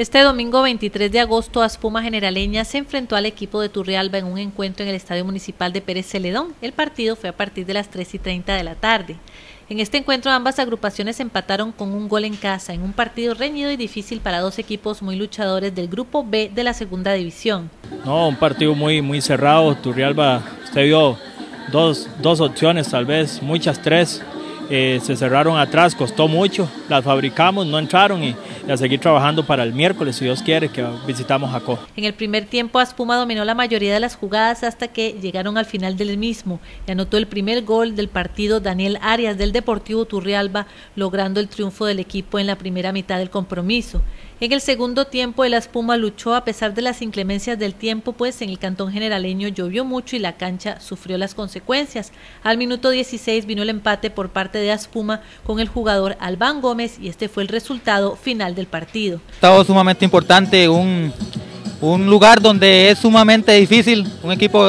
Este domingo 23 de agosto, Aspuma Generaleña se enfrentó al equipo de Turrialba en un encuentro en el Estadio Municipal de Pérez Celedón. El partido fue a partir de las 3 y 30 de la tarde. En este encuentro ambas agrupaciones empataron con un gol en casa en un partido reñido y difícil para dos equipos muy luchadores del grupo B de la segunda división. No, un partido muy, muy cerrado. Turrialba, usted vio dos, dos opciones, tal vez, muchas tres. Eh, se cerraron atrás, costó mucho, las fabricamos, no entraron y, a seguir trabajando para el miércoles, si Dios quiere, que visitamos Jacó. En el primer tiempo, Aspuma dominó la mayoría de las jugadas hasta que llegaron al final del mismo y anotó el primer gol del partido Daniel Arias del Deportivo Turrialba, logrando el triunfo del equipo en la primera mitad del compromiso. En el segundo tiempo, el Aspuma luchó a pesar de las inclemencias del tiempo, pues en el cantón generaleño llovió mucho y la cancha sufrió las consecuencias. Al minuto 16 vino el empate por parte de Aspuma con el jugador Albán Gómez y este fue el resultado final del partido. Estado sumamente importante, un, un lugar donde es sumamente difícil, un equipo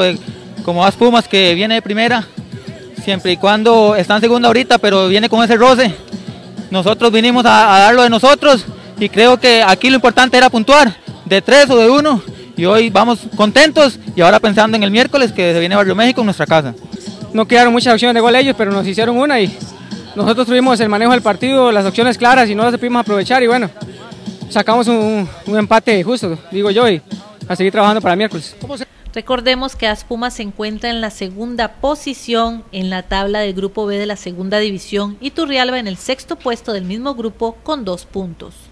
como Aspumas que viene de primera, siempre y cuando está en segunda ahorita, pero viene con ese roce. Nosotros vinimos a, a darlo de nosotros y creo que aquí lo importante era puntuar, de tres o de uno, y hoy vamos contentos y ahora pensando en el miércoles que se viene Barrio México en nuestra casa. No quedaron muchas opciones de gol ellos, pero nos hicieron una y nosotros tuvimos el manejo del partido, las opciones claras y no las supimos aprovechar y bueno, sacamos un, un empate justo, digo yo, y a seguir trabajando para miércoles. Recordemos que Aspuma se encuentra en la segunda posición en la tabla del grupo B de la segunda división y Turrialba en el sexto puesto del mismo grupo con dos puntos.